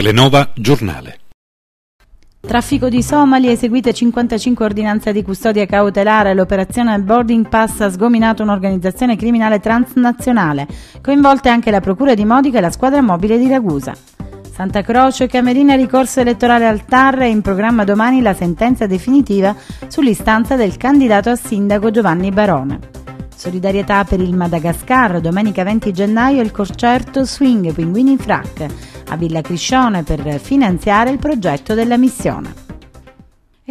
Telenova Giornale. Traffico di somali, eseguite 55 ordinanze di custodia cautelare. L'operazione Boarding Pass ha sgominato un'organizzazione criminale transnazionale. Coinvolte anche la Procura di Modica e la squadra mobile di Ragusa. Santa Croce, Camerina, ricorso elettorale al TAR e in programma domani la sentenza definitiva sull'istanza del candidato a sindaco Giovanni Barone. Solidarietà per il Madagascar, domenica 20 gennaio il concerto Swing Pinguini in Frac a Villa Criscione per finanziare il progetto della missione.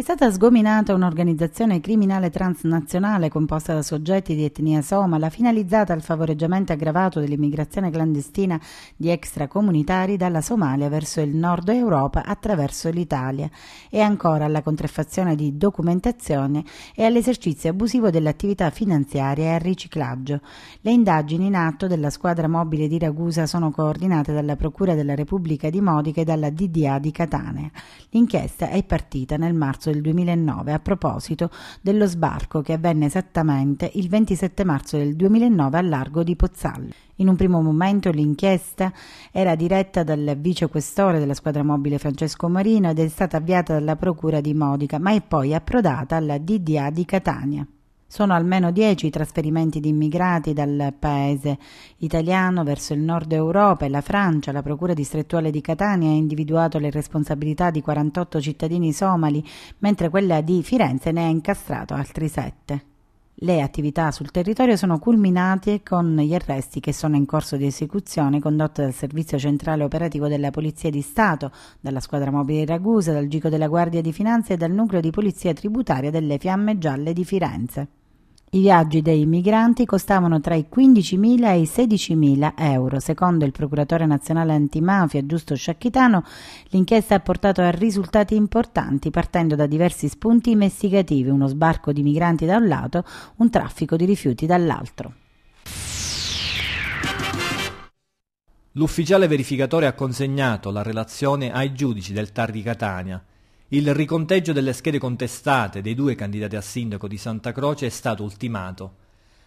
È stata sgominata un'organizzazione criminale transnazionale composta da soggetti di etnia somala finalizzata al favoreggiamento aggravato dell'immigrazione clandestina di extracomunitari dalla Somalia verso il nord Europa attraverso l'Italia e ancora alla contraffazione di documentazione e all'esercizio abusivo dell'attività finanziaria e al riciclaggio. Le indagini in atto della squadra mobile di Ragusa sono coordinate dalla Procura della Repubblica di Modica e dalla DDA di Catania. L'inchiesta è partita nel marzo del 2009 a proposito dello sbarco che avvenne esattamente il 27 marzo del 2009 al largo di Pozzallo. In un primo momento l'inchiesta era diretta dal vicequestore della squadra mobile Francesco Marino ed è stata avviata dalla procura di Modica, ma è poi approdata alla DDA di Catania. Sono almeno dieci i trasferimenti di immigrati dal paese italiano verso il nord Europa e la Francia. La Procura distrettuale di Catania ha individuato le responsabilità di 48 cittadini somali, mentre quella di Firenze ne ha incastrato altri sette. Le attività sul territorio sono culminate con gli arresti che sono in corso di esecuzione condotte dal Servizio Centrale Operativo della Polizia di Stato, dalla Squadra Mobile Ragusa, dal Gico della Guardia di Finanza e dal Nucleo di Polizia Tributaria delle Fiamme Gialle di Firenze. I viaggi dei migranti costavano tra i 15.000 e i 16.000 euro. Secondo il procuratore nazionale antimafia Giusto Sciacchitano, l'inchiesta ha portato a risultati importanti partendo da diversi spunti investigativi, uno sbarco di migranti da un lato, un traffico di rifiuti dall'altro. L'ufficiale verificatore ha consegnato la relazione ai giudici del TAR di Catania il riconteggio delle schede contestate dei due candidati a sindaco di Santa Croce è stato ultimato.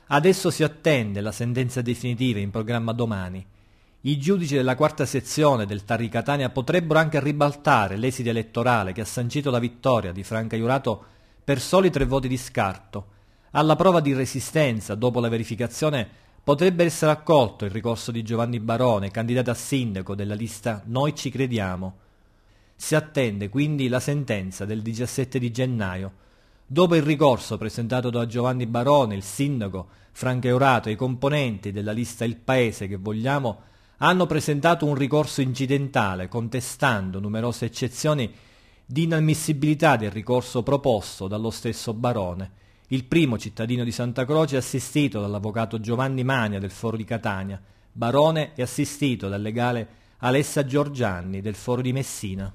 Adesso si attende la sentenza definitiva in programma domani. I giudici della quarta sezione del Tarri Catania potrebbero anche ribaltare l'esito elettorale che ha sancito la vittoria di Franca Iurato per soli tre voti di scarto. Alla prova di resistenza, dopo la verificazione, potrebbe essere accolto il ricorso di Giovanni Barone, candidato a sindaco della lista Noi ci crediamo. Si attende quindi la sentenza del 17 di gennaio. Dopo il ricorso presentato da Giovanni Barone, il sindaco, Franco Eurato e i componenti della lista Il Paese che vogliamo hanno presentato un ricorso incidentale contestando numerose eccezioni di inammissibilità del ricorso proposto dallo stesso Barone. Il primo cittadino di Santa Croce è assistito dall'avvocato Giovanni Mania del Foro di Catania. Barone è assistito dal legale Alessa Giorgianni del Foro di Messina.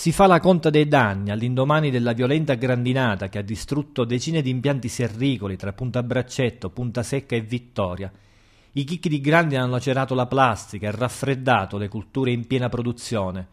Si fa la conta dei danni all'indomani della violenta grandinata che ha distrutto decine di impianti serricoli tra Punta Braccetto, Punta Secca e Vittoria. I chicchi di grandine hanno lacerato la plastica e raffreddato le culture in piena produzione.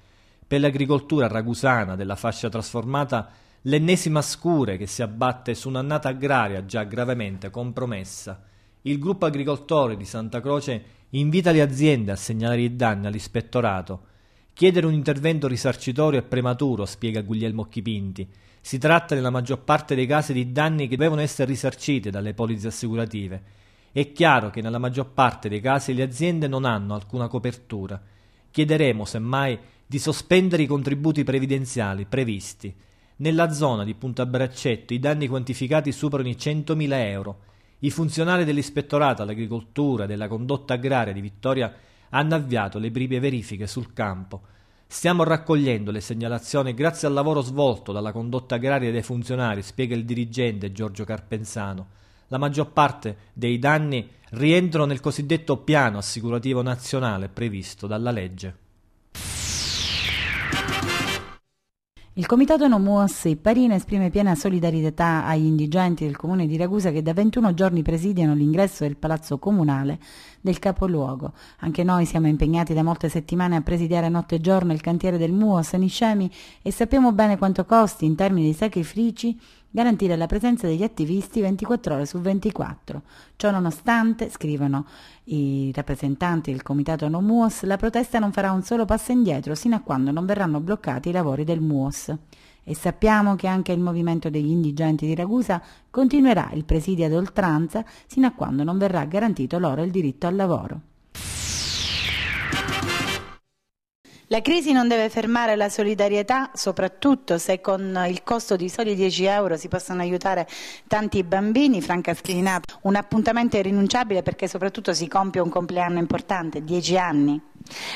Per l'agricoltura ragusana della fascia trasformata, l'ennesima scure che si abbatte su un'annata agraria già gravemente compromessa. Il gruppo agricoltori di Santa Croce invita le aziende a segnalare i danni all'ispettorato Chiedere un intervento risarcitorio è prematuro, spiega Guglielmo Chipinti. Si tratta nella maggior parte dei casi di danni che devono essere risarciti dalle polizze assicurative. È chiaro che nella maggior parte dei casi le aziende non hanno alcuna copertura. Chiederemo, semmai, di sospendere i contributi previdenziali previsti. Nella zona di Punta Braccetto i danni quantificati superano i 100.000 euro. I funzionari dell'Ispettorato all'Agricoltura e della Condotta Agraria di Vittoria hanno avviato le prime verifiche sul campo. Stiamo raccogliendo le segnalazioni grazie al lavoro svolto dalla condotta agraria dei funzionari, spiega il dirigente Giorgio Carpenzano. La maggior parte dei danni rientrano nel cosiddetto piano assicurativo nazionale previsto dalla legge. Il comitato Nomuos Parina esprime piena solidarietà agli indigenti del comune di Ragusa che da 21 giorni presidiano l'ingresso del palazzo comunale del capoluogo. Anche noi siamo impegnati da molte settimane a presidiare notte e giorno il cantiere del MUOS Niscemi e sappiamo bene quanto costi in termini di sacrifici garantire la presenza degli attivisti 24 ore su 24. Ciò nonostante, scrivono i rappresentanti del comitato No MUOS, la protesta non farà un solo passo indietro sino a quando non verranno bloccati i lavori del MUOS. E sappiamo che anche il movimento degli indigenti di Ragusa continuerà il presidio ad oltranza sino a quando non verrà garantito loro il diritto al lavoro. La crisi non deve fermare la solidarietà, soprattutto se con il costo di soli 10 euro si possono aiutare tanti bambini. Franca Scrinato, un appuntamento irrinunciabile perché soprattutto si compie un compleanno importante, 10 anni.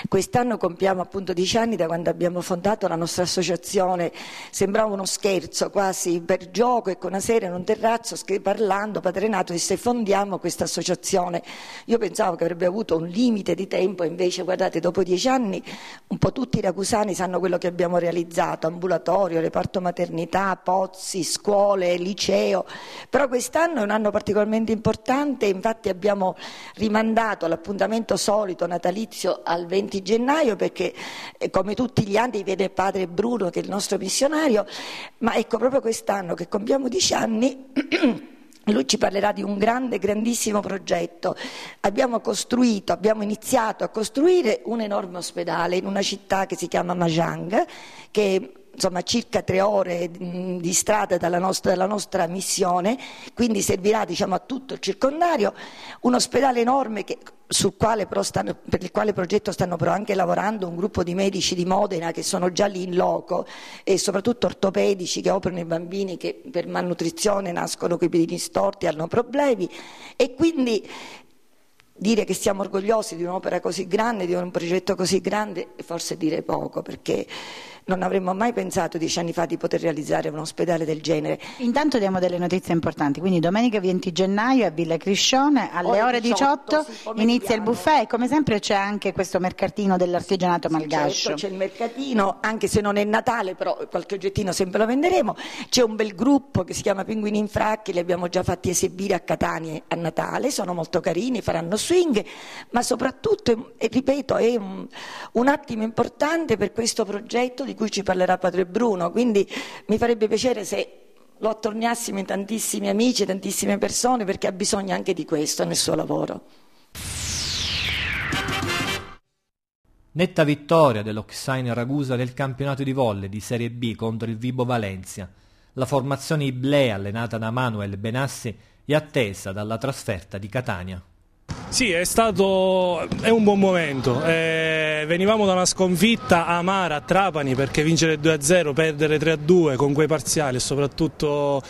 Quest'anno compiamo appunto dieci anni da quando abbiamo fondato la nostra associazione, sembrava uno scherzo quasi per gioco e con una sera in un terrazzo parlando Padre Nato disse fondiamo questa associazione. Io pensavo che avrebbe avuto un limite di tempo, invece guardate dopo dieci anni un po' tutti i ragusani sanno quello che abbiamo realizzato, ambulatorio, reparto maternità, pozzi, scuole, liceo, però quest'anno è un anno particolarmente importante, infatti abbiamo rimandato l'appuntamento solito natalizio al 20 gennaio perché eh, come tutti gli anni viene padre Bruno che è il nostro missionario, ma ecco proprio quest'anno che compiamo dieci anni Lui ci parlerà di un grande, grandissimo progetto. Abbiamo costruito, abbiamo iniziato a costruire un enorme ospedale in una città che si chiama Mahjong, che insomma circa tre ore di strada dalla nostra, dalla nostra missione, quindi servirà diciamo, a tutto il circondario, un ospedale enorme che, quale stanno, per il quale progetto stanno però anche lavorando un gruppo di medici di Modena che sono già lì in loco e soprattutto ortopedici che operano i bambini che per malnutrizione nascono con i piedini storti, hanno problemi. E quindi dire che siamo orgogliosi di un'opera così grande, di un progetto così grande, forse dire poco perché non avremmo mai pensato dieci anni fa di poter realizzare un ospedale del genere. Intanto diamo delle notizie importanti, quindi domenica 20 gennaio a Villa Criscione alle ore 18, 18 sì, inizia il buffet e come sempre c'è anche questo mercatino dell'artigianato sì, malgascio. Certo, c'è il mercatino, anche se non è Natale, però qualche oggettino sempre lo venderemo, c'è un bel gruppo che si chiama Pinguini in Fracchi, li abbiamo già fatti esibire a Catania a Natale, sono molto carini, faranno swing, ma soprattutto, e ripeto, è un, un attimo importante per questo progetto di cui ci parlerà padre Bruno, quindi mi farebbe piacere se lo attorniassimo in tantissimi amici, tantissime persone, perché ha bisogno anche di questo nel suo lavoro. Netta vittoria dell'Oxine Ragusa nel campionato di volle di Serie B contro il Vibo Valencia. La formazione Iblea allenata da Manuel Benassi è attesa dalla trasferta di Catania. Sì, è stato è un buon momento. Eh, venivamo da una sconfitta amara a Trapani perché vincere 2-0, perdere 3-2 con quei parziali e soprattutto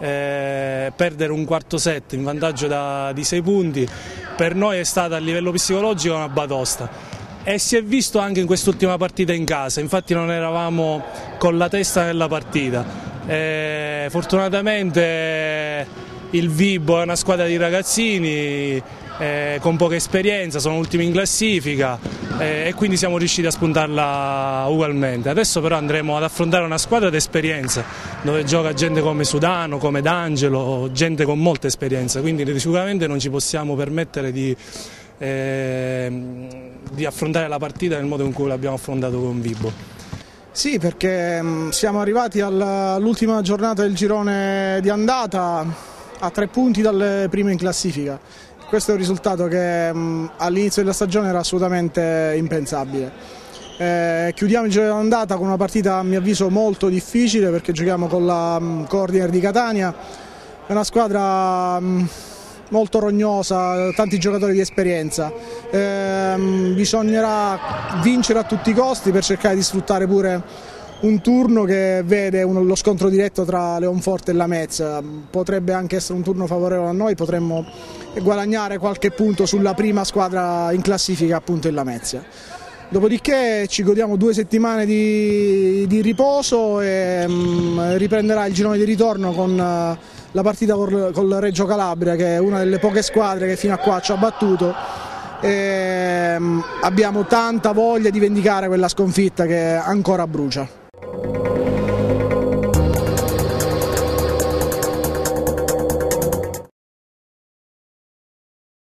eh, perdere un quarto set in vantaggio da, di 6 punti per noi è stata a livello psicologico una batosta e si è visto anche in quest'ultima partita in casa, infatti non eravamo con la testa nella partita. Eh, fortunatamente il Vibo è una squadra di ragazzini eh, con poca esperienza, sono ultimi in classifica eh, e quindi siamo riusciti a spuntarla ugualmente. Adesso però andremo ad affrontare una squadra d'esperienza dove gioca gente come Sudano, come D'Angelo, gente con molta esperienza, quindi sicuramente non ci possiamo permettere di, eh, di affrontare la partita nel modo in cui l'abbiamo affrontato con Vibo. Sì, perché mm, siamo arrivati all'ultima giornata del girone di andata a tre punti dalle prime in classifica questo è un risultato che mm, all'inizio della stagione era assolutamente impensabile. Eh, chiudiamo il giro d'andata con una partita a mio avviso molto difficile perché giochiamo con la um, Coordiner di Catania, è una squadra um, molto rognosa, tanti giocatori di esperienza. Eh, bisognerà vincere a tutti i costi per cercare di sfruttare pure un turno che vede uno, lo scontro diretto tra Leonforte e la Metz, potrebbe anche essere un turno favorevole a noi, potremmo guadagnare qualche punto sulla prima squadra in classifica appunto in Lamezia. Dopodiché ci godiamo due settimane di, di riposo e um, riprenderà il girone di ritorno con uh, la partita col, col Reggio Calabria che è una delle poche squadre che fino a qua ci ha battuto e um, abbiamo tanta voglia di vendicare quella sconfitta che ancora brucia.